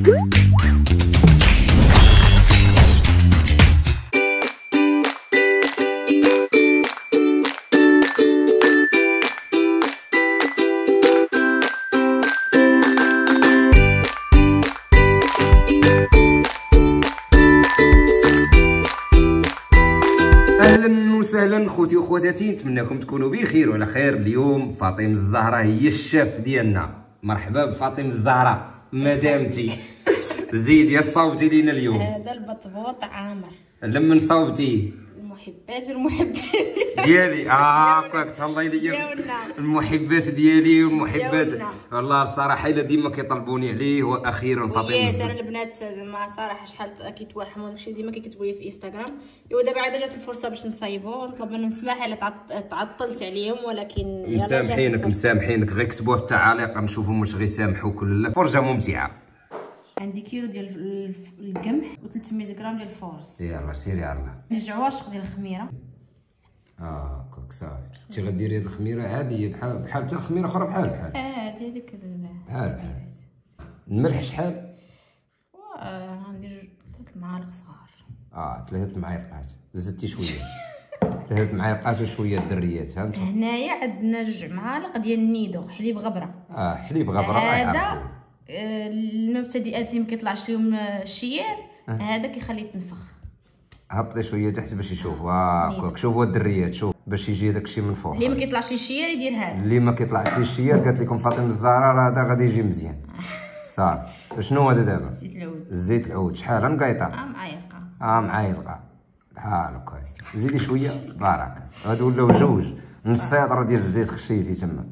أهلا وسهلا خوتي وخواتاتي نتمنىكم تكونوا بخير وعلى خير. اليوم فاطمة الزهراء هي الشاف ديالنا. مرحبا بفاطمة الزهراء. مدامتي. زيدي الصوتي لينا اليوم. هذا البطبوط عامر. لما صوتي. المحبات والمحبين ديالي. آه تهلاي ليا ديالنا. المحبات ديالي والمحبات. والله الصراحه إلا ديما كيطلبوني عليه وأخيرا فاطمه ترى البنات زعما صراحة شحال كيتوحموا داكشي ديما كيكتبوا لي في إنستغرام. إيوا دابا عاد جات الفرصة باش نصايبوا نطلب منهم السماح إلا تعط- تعطلت عليهم ولكن مسامحينك. مسامحينك. غير كتبوها في التعاليق نشوفوا واش غيسامحوك ولا لا فرجه ممتعة. عندي كيلو ديال القمح و300 غرام ديال ال force يلا سيري على نرجعوا عشق ديال الخميرة؟ آه كوك صافي. انت غديري هاد الخميرة عاديه بحال بحال حتى الخميره أخرى بحال بحال. آه هادي هذيك ال- بحال بحال. الملح شحال؟ آه، غندير ثلاث معالق صغار. آه ثلاثة معالقات زدتي شوية. ثلاثة معالقات وشويه الدريات فهمت؟ هنايا عندنا جوج معالق ديال النيدو حليب غبرة. آه حليب غبرة. راه هذا. آه، المبتدئات اللي ما كيطلعش لهم آه، الشيار هذا كيخليه يتنفخ. هبطي شوية تحت باش يشوف. هاكاك شوفوا الدريات شوف باش يجي داك الشيء من فوق. اللي ما كيطلعش ليه الشيار يدير هذا. اللي ما كيطلعش ليه الشيار قالت لكم فاطمة الزهراء راه هذا غادي يجي مزيان. صافي. شنو هذا دابا؟ زيت العود. زيت العود. شحال؟ مقيطة. آه معايقه آه معايلقه بحال هكا. زيدي شوية. بارك. هادو ولاو جوج. نص سيطره ديال الزيت خشيتي تما.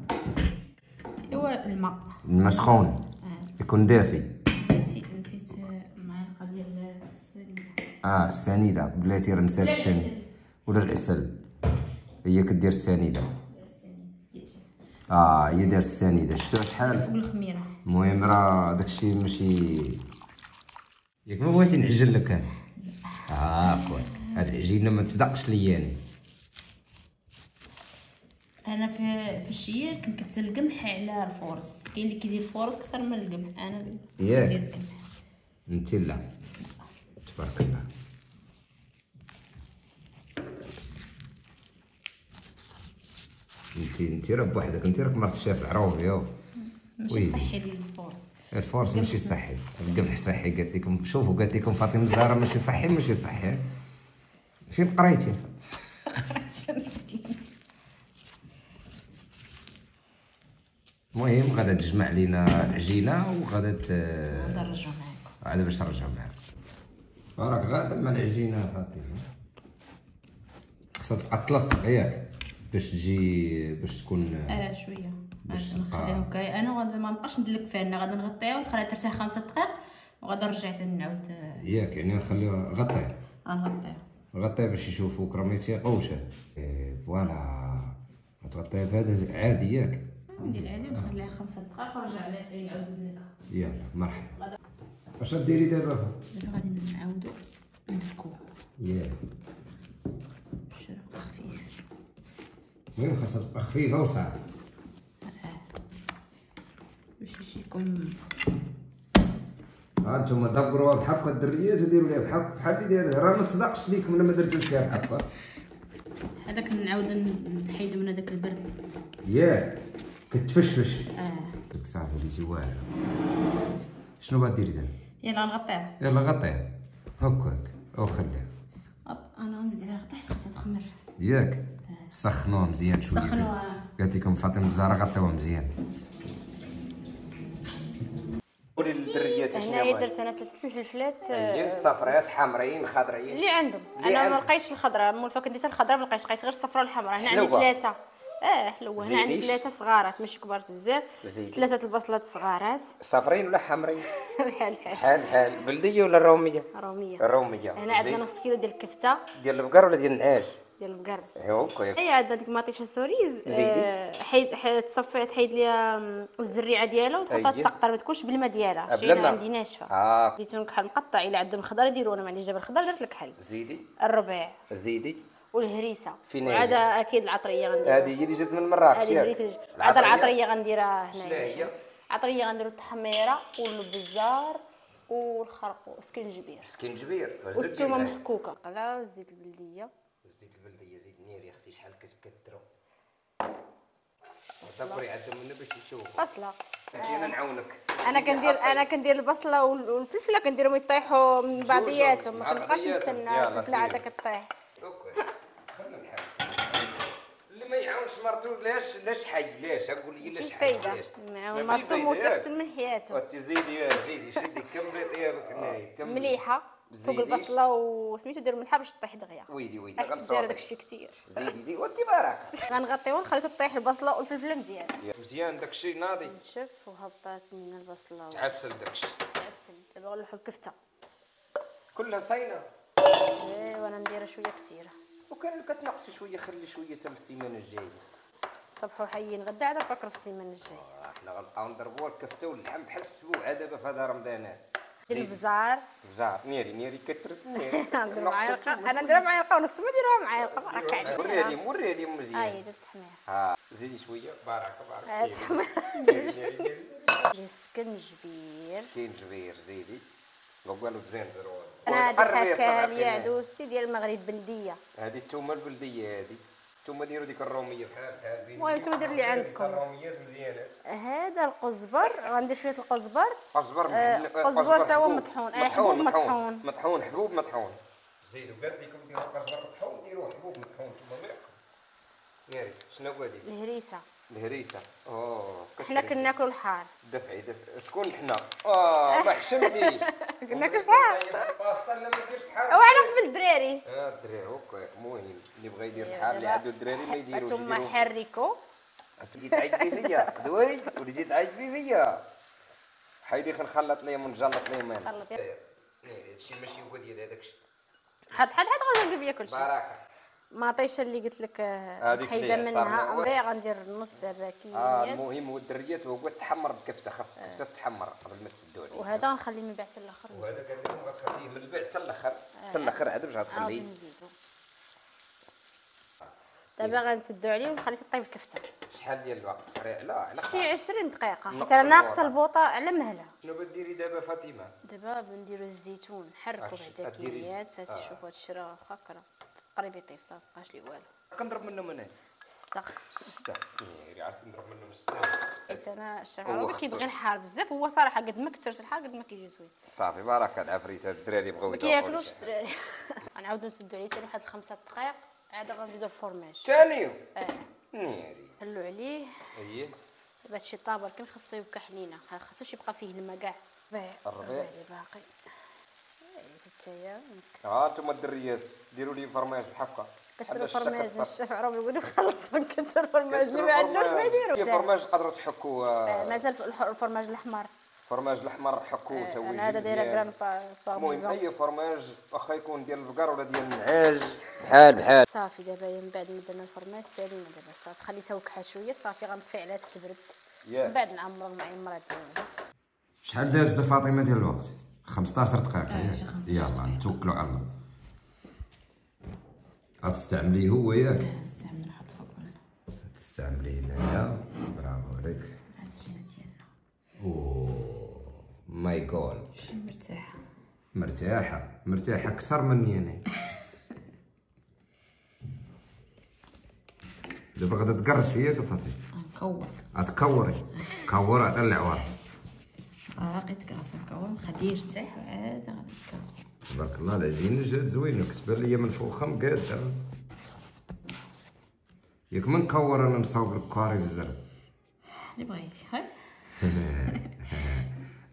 ايوا الماء. الماء سخون يكون دافي. نسيت نسيت آه، معلقه ديال السمنه آه السنيدة. بلاتي راه نسات السنيده ولا العسل هي كدير السنيدة. آه هي دارت السنيدة. شفتوها شحال فوق الخميرة. المهم راه داكشي ماشي ياك ما بغيتي نعجل لك؟ أنا هاكا هاد العجينة ما تصدقش ليا أنا. أنا في في الشيار كنكتر القمح على ال force كاين اللي كيدير ال force كثر من القمح. أنا ياك. القمح. انت لا. تبارك الله. انت انت راه بوحدك. انت راك مرت الشاف العروبي يو ماشي. صحي ديال الفورس الفورس ماشي صحي. القمح صحي. قالت لكم شوفوا قالت لكم فاطمة الزهراء ماشي صحي ماشي صحي. فين قريتي المهم غادا تجمع لينا العجينه وغادا ت- نرجعو معاكم. عاد باش نرجع معاك راك غادا مع العجينة فاطمة. خاصها تبقى تلصق ياك باش تجي باش تكون آه شوية. باش تبقى- نخليها هكا. أنا غادي ما نبقاش ندلك فيها أنا غادي نغطيها ونخليها ترتاح خمسة دقائق وغادي نرجع تاني نعاود. آه، ياك يعني نخليها غطيها. غنغطيها غطيها باش يشوفوك راه ما يتيقوش. إيه، فوالا. غتغطيها بهذا عادي ياك. ندير عادي ونخليها خمسة دقائق ونرجع عليها تاني نعاود ندلكها يلا مرحبا. اش ديري دابا؟ دابا غادي نعاودو ندلكوها ياك بشرب خفيف. المهم خاصها تبقى خفيفة وصافي باش يجيكم. ها أنتم دبروها هكا الدريات وديروا ليها بحال بحال اللي داير راه ما تصدقش ليكم الا ما درتوش فيها بحال هكا هذاك نعاود نحيدو من هذاك البرد. ياك كتفشفش. آه. ديك صافي وليتي واعره شنو غديري دابا يلا نغطيها يلا غطيها هكاك. أو خليها. أنا غنزيد عليها غطا خاصها تخمر. ياك. سخنوها مزيان شوية. سخنوها. قالت لكم فاطمة الزهراء غطيوها مزيان. قولي للدريات هنايا درت أنا ثلاثة الفلفلات آه، صفرات حمرين خضرين اللي عندهم. اللي أنا ما عندهم. لقيتش الخضراء مولفه كنت درت الخضراء ما لقيتش لقيت غير الصفراء والحمراء هنا عندي. ثلاثة آه حلوة هنا عندي. ثلاثة صغارات ماشي كبارات بزاف. ثلاثة البصلات صغارات. صفرين ولا حمرين؟ بحال بحال حال حال بلدية ولا الروميه رومية. الروميه هنا عندنا نص كيلو ديال الكفتة. ديال البقر ولا ديال النعاج ديال البقر. هكا اي عندنا ديك مطيشه cerise. زيدي. آه، حيد حيد تصفي تحيد ليها مم، الزريعة ديالها وتحطها. تسقطر ما تكونش بالماء ديالها. آه، شي بلا ماء. عندي ناشفة. آه. زيتون كحل مقطع إلا عندهم خضر يديروا أنا ما عنديش جبل خضر درت الكحل زيدي. الربيع. زيدي. والهريسة. وعاد؟ أكيد العطرية غنديرها. هذه هي اللي جات من مراكش هذه؟ الهريسة عاد العطرية. غنديرها شنو هنايا هي؟ عطرية غنديروا التحميرة والبزار والخرقوم وسكنجبير سكنجبير. والثومة محكوكة. قلا والزيت البلدية. زيت البلدية زيت ناري أختي شحال كتكثروا صبري عندهم منا باش يشوفوا بصلة. اجينا نعاونك. أنا كندير أنا كندير البصلة وال- والفلفلة كنديرهم يطيحوا من بعضياتهم. ما كنبقاش يلا الفلفلة عاد. كطيح أوكي خلينا نحاول يعاونش مرتو لاش لاش حي؟ لاش أقول لي لاش حي؟ فايدة. مرتو موت؟ احسن من حياته. وأنت زيدي يا زيدي شدي كملي طيابك. هنايا كملي. مليحة. فوق زيدي. البصلة وسميتو دير الملحه باش طيح دغيا. ويدي ويدي راك غنصوتي. تدير داكشي كثير زيدي زيدي وأنت بارك غنغطيو ونخليو تطيح البصلة والفلفلة مزيان. يا مزيان داكشي ناضي. نشف وهبطات من البصلة. تعسل داكشي. والعسل دابا غنلوحو الكفته كلها صاينه إيه وأنا نديرها شوية كثيره وكان كتنقصي شوية خلي شوية حتى السيمانة الجاية. صبحوا حيين غدا عاد نفكروا في السيمانة الجاية. آه، حنا غنبقاو نضربوا الكفتة واللحم بحال السبوعه دابا في هذا رمضانات البزار. بزار. ناري ناري كثرت ناري ندير معلقه أنا نديرها معلقه ونص ما نديرها معلقه راك وريني عليها وريني اي مزيان. درت حمير ها زيدي شوية. بارك آه، بارك. ناري، ناري، ناري. دير السكنجبير سكين جبير زيدي. وقالوا تزين زروان أنا هادي قربي حكا الصبع لي كمان. عدوسي ديال المغرب بلدية. هذه التومة البلدية هذه. التومة ديروا ديك الرومية. بحال بحال بين المهم نتوما ديروا اللي عندكم. الروميات مزيانات. هذا القزبر. غندير شوية القزبر. قزبر آه، محل- قزبر تا هو. مطحون. أي، حبوب مطحون. مطحون. حبوب مطحون. زيدوا قالت لكم ديروا قزبر مطحون ديروا حبوب مطحون. ثم ملك ياك شنو هو هذه؟ الهريسة. الهريسة. أوه حنا كناكلوا الحار. دفعي دفعي. شكون حنا؟ آه ما حشمتيش. كناكلوا شحال الباستا لا ما ديرش شحال وأنا قبل الدراري. آه الدراري هكا المهم اللي بغى يدير الحال اللي عنده الدراري ما يديروش ثم حركوا تجي تعجبي فيا دوي وليدي تعجبي فيا حيدي خنخلط لي من جلط لي مان خلط. ناري هادشي ماشي هو ديال هذاك الشيء. حد حد حد غنجيب ليا كلشي. بركه ما طيشه اللي قلت لك آه، حيده صار منها بعد غندير النص دابا آه كيات المهم هو الدريات هو تحمر بالكفته خاص الكفته تحمر قبل ما تسدوا عليه وهذا غنخليه من بعد حتى الآخر. وهذا كان غتخليه من البعد حتى الآخر حتى الآخر عاد باش غتخليه. نزيدو. دابا غنسدو عليه ونخليه تطيب الكفتة. شحال ديال الوقت؟ قريب لا على شي 20 دقيقة. حيت أنا ناقصة. البوطة على مهلة. شنو بديري دابا فاطمة؟ دابا بنديرو الزيتون نحركو بعدا زيت. هاتي آه. شوفوا راه واخا كرا. قريب يطيب صافي مابقاش لي والو. كنضرب منهم أنا سته سته ناري عرفت نضرب منهم سته حيت أنا خصو. كيبغي الحار بزاف هو صراحة قد ما كثرت الحار قد ما كيجي زوين. صافي بارك العفريت هاد الدراري بغاو ما يذوقوا كياكلوش. الدراري. غنعاودو نسدو عليه حتى واحد الخمسة دقائق. عاد غنزيدو الفرماج ثاني آه ناري عليه. أييه. دابا هادشي طاب ولكن خاصو يبقى حنينة. ما خاصوش يبقى فيه الماء كاع. باقي الربيع. اللي باقي. زدت هي ها أنتم الدريات ديروا لي فرماج بحال كثروا فرماج الشيف عربي يقول لي خلص كثر فرماج اللي ما عندوش ما في يديروا فرماج تقدروا تحكوا آه، آه، مازال الفرماج الأحمر. فرماج الأحمر حكوا آه، توي أنا هذا دايرة كران المهم أي فرماج واخا يكون ديال البقر ولا ديال النعاج بحال بحال. صافي دابا من بعد ما درنا الفرماج سالينا دابا صافي. خليتها وكحات شوية. صافي غنطفي عليها تبرد. من بعد نعمرو المعمره ديالها شحال دازت فاطمة ديال الوقت؟ 15 دقيقه ياك يلا نتوكلوا على الله. غتستعمليه هو ياك نستعمل نحط فوق. تستعمليه هنايا. برافو عليك. العجينه ديالنا. أوه ماي جول مرتاحة. مرتاحة. مرتاحة أكثر مني أنا. دابا غادا تقرصي ياك فاطمه نكور غتكوري كوري على العوار. باقي تكرس نكور نخليه يرتاح وعاد غادي تبارك الله العجينه جات زوينة كتبان ليا من فوق مقاده ياك من كور أنا نصاوب لك كاري بالزرب. اللي بغيتي هاك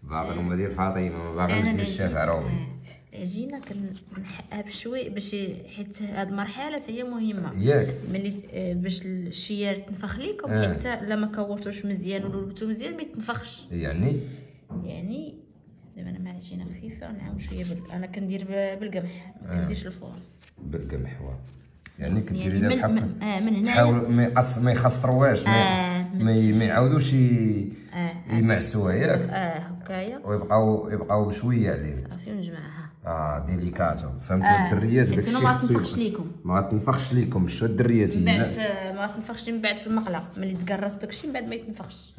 باغي هما ديال فاطمة ما باغيش ديال الشيف عروبي. العجينه كنحقها بشوي باش حيت هاد المرحله هي مهمة. ياك. ملي آه، باش الشيار تنفخ ليكم آه. حتى لا ما كورتوش مزيان ولا لبتو مزيان ما يتنفخش. يعني يعني دابا أنا مع العجينه خفيفة نعاود شوية بال... أنا كندير بالقمح ما كنديرش ال force بالقمح واه. يعني كديري يعني لها من- آه، من هنايا. تحاول ما يقص ما يخسروهاش ما آه، ما, ما يعاودوش آه. يمعسوها ياك. آه هكايا. ويبقاو يبقاو شوية عليه صافي ونجمعها. آه ديليكاتو فهمتي آه، الدريات داكشي أنا ما تنفخش ليكم. ما تنفخش ليكم شو الدريات من بعد هنا؟ ما تنفخش من بعد في المقلة. ملي تقرص داكشي من بعد ما يتنفخش.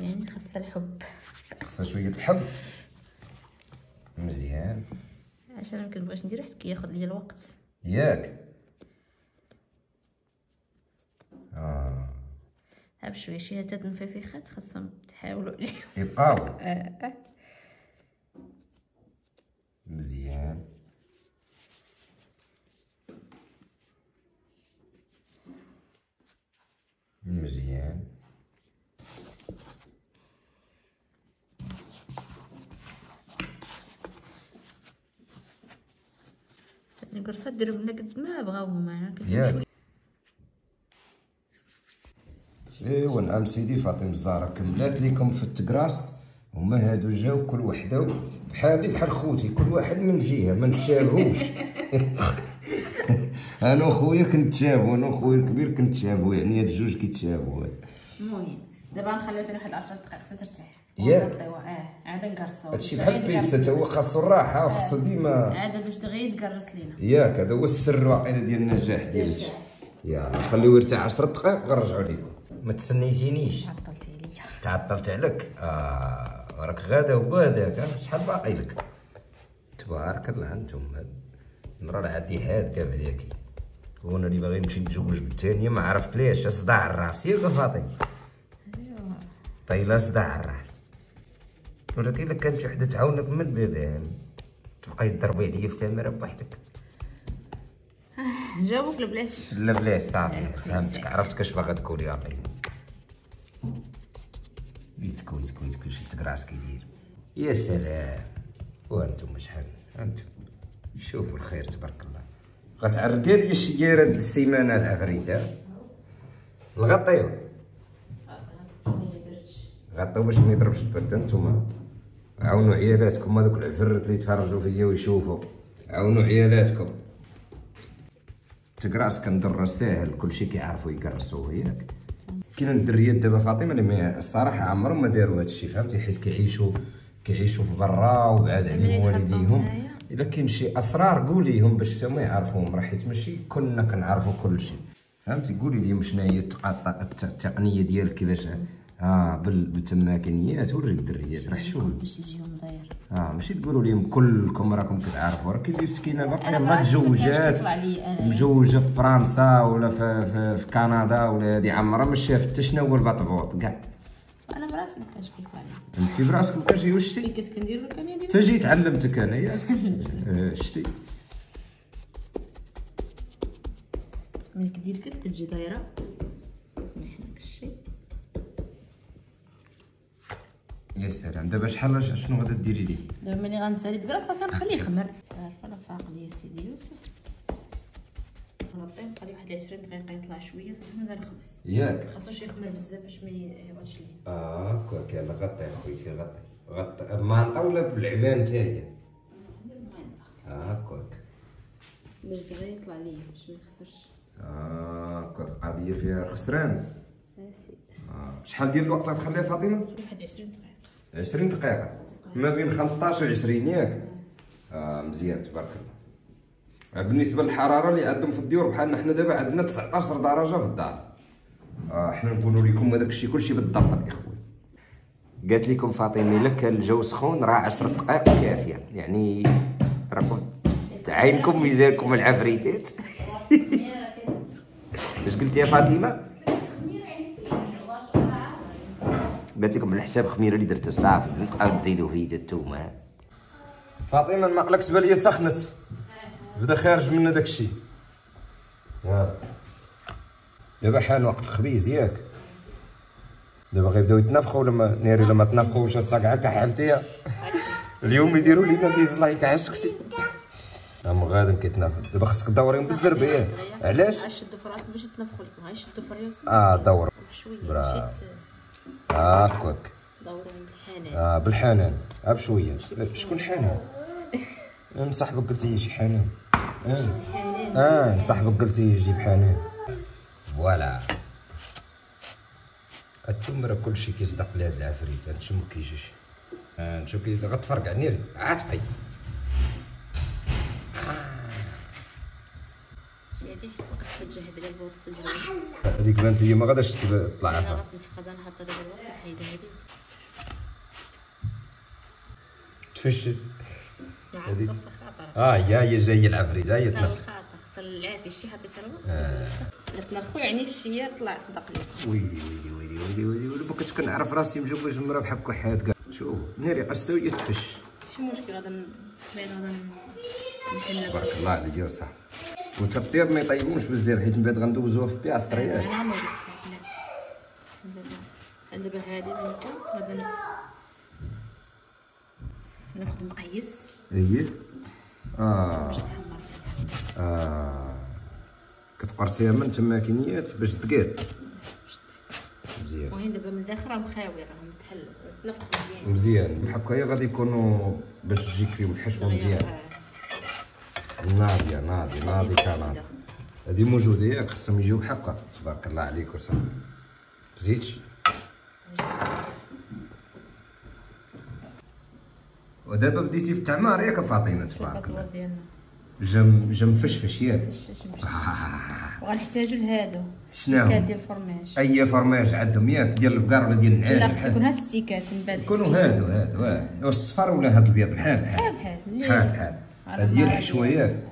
يعني خاصها الحب. خصها شوية الحب. مزيان. عشان ما كنبغيش ندير حتى كياخذ ليا الوقت. ياك. آه. ها بشويه شي هاد النفيفيخات خاصهم تحاولوا عليهم. يبقاو مزيان. مزيان. القرصات ديروا لنا قد ما بغاو هما ياك. ايوا نعم سيدي فاطمة الزهراء كملات لكم في التكراس هما هادو جاو كل وحدة بحالي بحال خوتي كل واحد من جهة ما نتشابهوش. أنا وخويا كنتشابهوا أنا وخويا الكبير كنتشابهوا يعني هاد الجوج كيتشابهوا المهم دابا نخليو حتى واحد 10 دقائق حتى ترتاح. ياك. آه عاد نقرصو هادشي بحال البيتزا تا هو خاصو الراحة وخاصو ديما عاد باش دغيا يتقرص لينا. ياك هذا هو السر واقيلا ديال النجاح ديال الشيء يلا خليوه يرتاح 10 دقائق ونرجعوا لكم ما تسنيتينيش. عطلتي عليا. تعطلت عليك؟ آه راك غادا وهذاك ها؟ شحال باقي لك؟ تبارك الله أنتم المرا راه عندي حاد كاع بعداكي وأنا اللي باغي نمشي نتزوج بالثانيه ما عرفت ليش. صداع الراس. ياك فاطمه طيلة صداع الراس. ولكن الا كانت وحده تعاونك من البيبان تبقاي تضربي عليا في تمره بوحدك. نجاوبك لبلاش لا بلاش. صافي فهمتك. عرفتك اش باغا تقولي عطيني ويتك ويتك ويتك كلشي تقراس كيدير يا سلام. وأنتم شحال؟ أنتم. شوفوا الخير تبارك الله. غتعرقي لي داير هاد السيمانة العفريت ها نغطيو غطيو باش ما يضربش البرد أنتوما. عاونوا عيالاتكم. هذوك العفرت اللي يتفرجوا فيا ويشوفوا. عاونوا عيالاتكم. تقراس كندر ساهل كلشي كيعرفوا يقرصوا ياك كاين الدريات دابا فاطمة اللي ما- الصراحة عمرهم ما داروا هذا الشيء فهمتي؟ حيت كيعيشوا كيعيشوا في برا وبعاد عليهم والديهم. إلا كاين شي أسرار قوليهم باش هما يعرفوهم راه حيت ماشي كنا كنعرفوا كل شيء فهمتي؟ قولي لي شنو هي التق- الت- التقنية ديالك كيفاش آه بال- بالتماكنيات وري الدريات راه شوف. باش يجيهم داير آه ماشي تقولوا لهم كلكم راكم كتعرفوا راه كاين اللي مسكينه باقي يلاه ما تزوجات. مجوجة في فرنسا ولا في, في, في كندا ولا هذه عمرها ما شافت حتى شنو هو البطبوط كاع أنا براسي ما كانش كيطلع لي. انت براسك ما كانش واش شتي كنت كندير حتى جيت علمتك أنا. ياك آه، شتي؟ ملي كدير كتجي دايرة؟ يا سلام. دابا شحال شنو غادا ديري ليه؟ دابا ملي غنسالي تقرا صافي نخليه يخمر. عارفه أنا فاق ليا سيدي يوسف. غنطيه نخليه واحد 20 دقيقة يطلع شوية صافي ندير الخبز ياك. خاصو شي يخمر بزاف باش ما يهبطش ليه. آه هكاك يلا غطي خويتي غطي. غطي. مانطا ولا بالعمان نتايا آه هكاك باش دغيا يطلع ليا باش ما يخسرش. آه هكاك قضية فيها خسران؟ آه. شحال ديال الوقت غتخليها فاطمة؟ واحد 20 دقيقة. 20 دقيقة. ما بين 15 و 20 ياك. آه مزيان تبارك الله. آه، بالنسبة للحرارة اللي عندهم في الديور بحالنا حنا دابا عندنا 19 درجة في الدار. آه حنا نقولوا لكم هذاك الشيء كلشي بالضبط الاخوان قالت لكم فاطمة كان الجو سخون راه 10 دقائق كافية. يعني راكم عينكم ميزانكم العفريتات. اش قلتي يا فاطمة؟ قالت لكم على حساب خميرة اللي درتو صافي نبقاو تزيدوا فيه التومه فاطمة المقله كتبان لي سخنت. بدا خارج منا داك الشيء. دابا حان وقت الخبيز ياك. دابا غيبداو يتنافخوا ولا ما ناري لما تنافخوش الصقعه كحالتي اليوم يديروا لينا ديزلايك سكتي. هم غادم كيتنافخ دابا خصك تدوريهم بالزربه ياك. علاش؟ غنشدو في باش تنفخوا لكم غنشدو في آه دور بشويه برافو. بالحنان. آه بالحنان. آه بشويه شكون حنان أنا صاحبك قلتي يجي حنان. آه آه صاحبك قلتي يجيب حنان فوالا. التم راه كلشي كيصدق لهاد العفريت. نشوف ما كيجيش؟ آه نشوف كي غتفرقع نيري عاتقي شي هادي حسبك تجهد على البوط تجري هذيك بانت لي ما غاداش تطلع عفا غنفقد أنا حاطه دابا الوسط نحيد هادي. تفشت هذيك. آه هي هي جاية العفريت هي الخاطر خاص العافية شي حطيتها الوسط. نتنفخو يعني شوية طلع صدق لي. ويلي ويلي ويلي ويلي ويلي ويلي ما كنتش كنعرف راسي مجوج مرة بحال وحيد كاع شوف ناري قصته وهي تفش. شي مشكل غادا غادا تبارك الله عليك يا صاحبي. الطياب ما يطيبوش بزاف حيت من بعد غندوزوه في بياستريات أنا عمري دابا هادي من الكوت غادا ن- ناخد مقيس هي آه آه كتقرصيها من تما كينيات باش تقاد مزيان المهم دابا من الداخل راه مخاوي راه متحل مزيان مزيان بحال هكايا غادي يكونوا باش تجيك فيهم الحشوه مزيان ناضية ناضي ناضي كناضي هذه موجودة ياك خصهم يجيو بحال هكا تبارك الله عليك وصافي زيدش ودابا بديتي في التعمار ياك فاطمة تبارك الله. جم جم فشفش ياك. وغنحتاجو لهادو. شنو؟ السكات ديال الفرماج. أي فرماج عندهم ياك؟ ديال البقر ولا ديال لا النعاس خص بحال يكون هاد السيكات من بعد يكونوا هادو هادو. والصفر ولا هاد البيض؟ بحال بحال. بحال بحال. ديال- ياك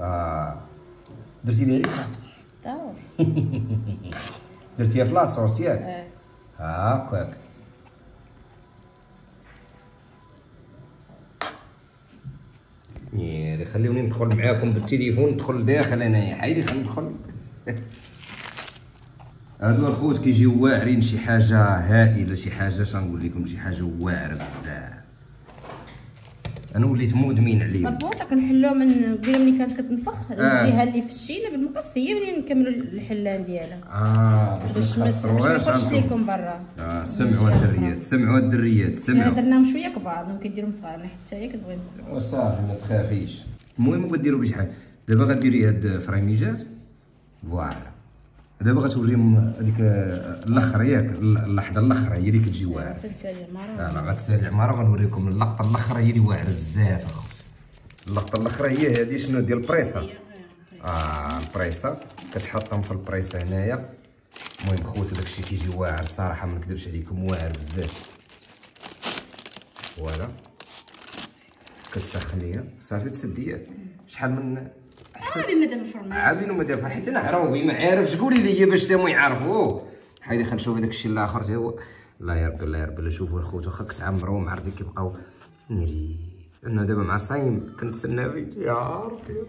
آه. درتي لي ريحه ضروري درتيها في لاصوص ياك آه هاكاك. يا خليوني ندخل معاكم بالتليفون ندخل داخل انايا حيدي خلينا ندخل. هادو الخوت كيجيو واعرين شي حاجة هائلة شي حاجة شنقول لكم شي حاجة واعرة بزاف. أنا وليت مدمن عليهم. مضبوط كنحلو من قبيله ملي كانت كتنفخ آه. الجهه اللي فشينا بالمقص هي ملي نكملو الحلان ديالها. آه باش ما أنتم. ليكم برا. آه سمعوا الدريات سمعوا الدريات سمعوا. درناهم شوية كبار ممكن ديرهم صغار حتى هي كتبغي وصافي ما تخافيش. المهم غديروا بشي حاجة دابا غديري هاد فريميجات فوالا. دابا غتوريهم هذيك الآخر ياك اللحظة الاخرى هي اللي كتجي واعرة. سلسله مرة لا غتسالي العماره وغنوريكم اللقطة الاخرى هي اللي واعرة بزاف اللقطة الاخرى هي هذه شنو؟ ديال البريسة. آه البريسة. كتحطهم في البريسة هنايا. المهم خوت الشيء كيجي واعر الصراحه ما نكذبش عليكم واعر بزاف. فوالا. كتسخنيها صافي تسديها شحال من عربي مادام الفرماج عامل وما دافع حيت أنا عربي ما عارفش قولي لي باش تما يعرفوه حيدي خلينا نشوف هذاك الشيء الآخر. تا هو الله يربي الله يربي شوفوا الخوت واخا كتعمروا مع عرفتي كيبقاو نيري أنا دابا مع الصايم كنتسنى فيك. يا ربي.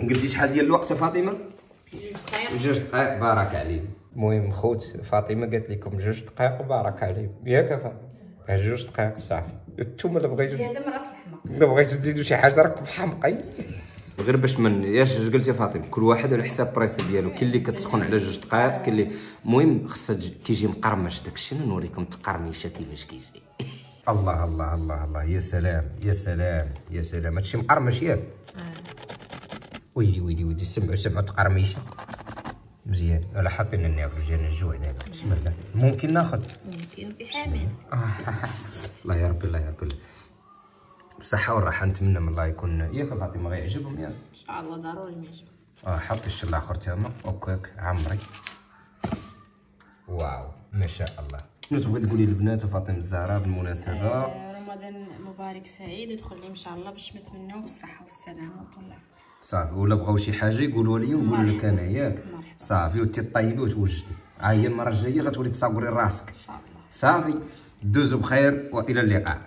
قلتي شحال ديال الوقت يا فاطمة؟ جوج دقائق. بارك عليك. المهم خوت فاطمة قالت لكم جوج دقائق وبارك عليك. ياك يا فاطمه جوج دقائق صافي. أنتم اللي بغيتوا زيادة من راس الحمق الا بغيتو تزيدوا شي حاجة راكم حمقين غير باش من ياش اش قلت يا فاطمة كل واحد على حساب البريز ديالو. كاين اللي كتسخن على جوج دقائق كاين اللي المهم خصها كيجي مقرمش داكشي أنا نوريكم التقرميشه كيفاش كيجي. الله الله الله الله. يا سلام يا سلام يا سلام. هادشي مقرمش ياك. ويلي ويلي ويلي. سمعوا سمعوا التقرميشه مزيان. ولا حاطين ناكلو جانا الجوع دابا. بسم الله. ممكن ناخذ؟ ممكن في حامل. الله يا ربي الله يا ربي. بالصحة والراحة نتمنى من الله يكون ياك فاطمة غيعجبهم ياك. إن شاء الله ضروري ما يعجبك آه حطي الشي الآخر تما اوكيك عمري. واو ما شاء الله. شنو تبغي تقولي للبنات وفاطمة الزهراء بالمناسبة؟ آه، رمضان مبارك سعيد ويدخل لي إن شاء الله باش نتمنوا بالصحة والسلامة وطول العمر صافي ولا بغاو شي حاجة يقولوا لي ونقول لك أنا ياك. صافي وانت طيبي وتوجدي. ها هي المرة الجاية غتولي تصوري راسك. إن شاء الله. صافي دوزوا بخير وإلى اللقاء.